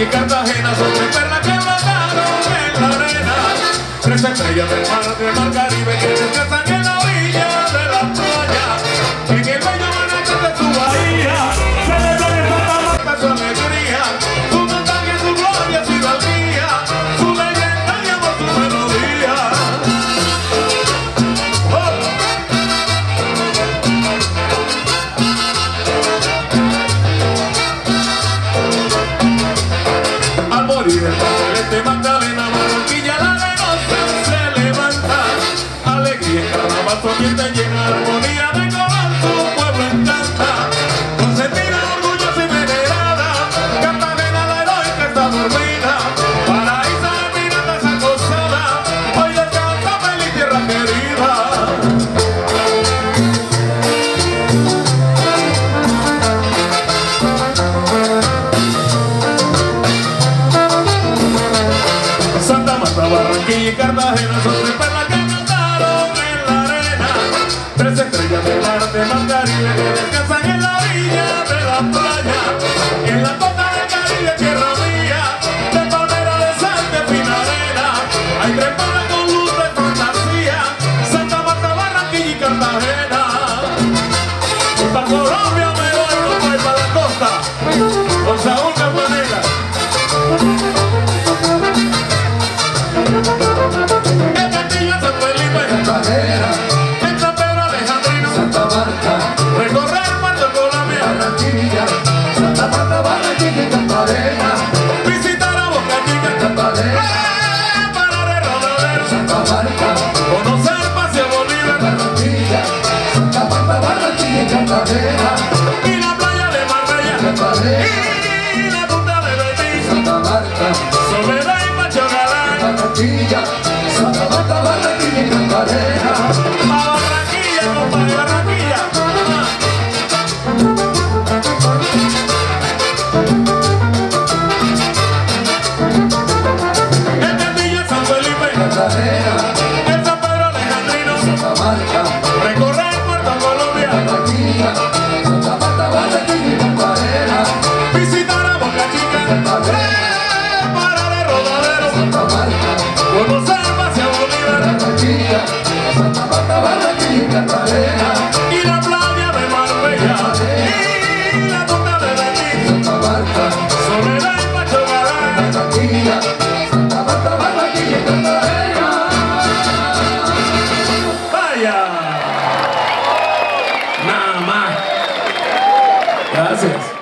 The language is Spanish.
Medellín, Cartagena son perlas que mataron en la arena. Tres estrellas del mar, del mar Caribe Padre de Magdalena, Barranquilla, la negocia se levanta. Alegría en carnaval, su ambiente llena, armonía Y Cartagena son tres Cartagena, en San Pedro Alejandrino, Santa Marta, recorrer Puerto Colombia, Barranquilla, Santa Marta, Barranquilla y Cartagena, visitar a Boca Chica, Cartagena, eh, parar el rodadero, Santa Marta, conocer Paseo Bolívar. Barranquilla, Santa Marta, Barranquilla y Cartagena, y la playa de Marbella. Cartagena, y la punta de Betis, Santa Marta, Soledad y Macho Galán, Barranquilla, Cartagena, en San Pedro Alejandrino, Santa Marta, recorrer Puerto Colombia, Barranquilla, Santa Marta, Barranquilla y Cartagena, visitar a Boca Chica, eh, parar el rodadero, Santa Marta, conocer Paseo Bolívar Barranquilla, Santa Marta, Barranquilla y Cartagena, ありがとうございます。